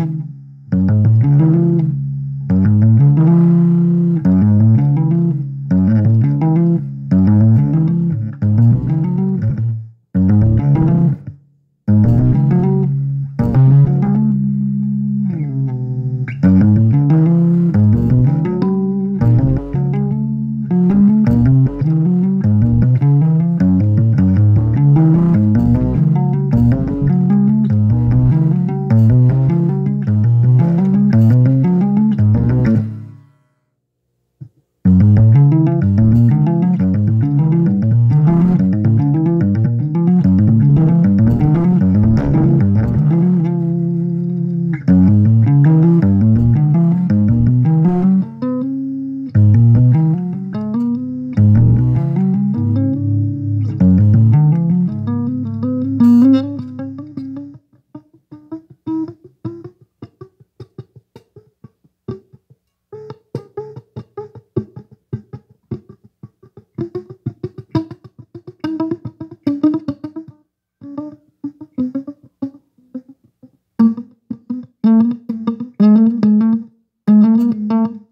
Mm-hmm. Música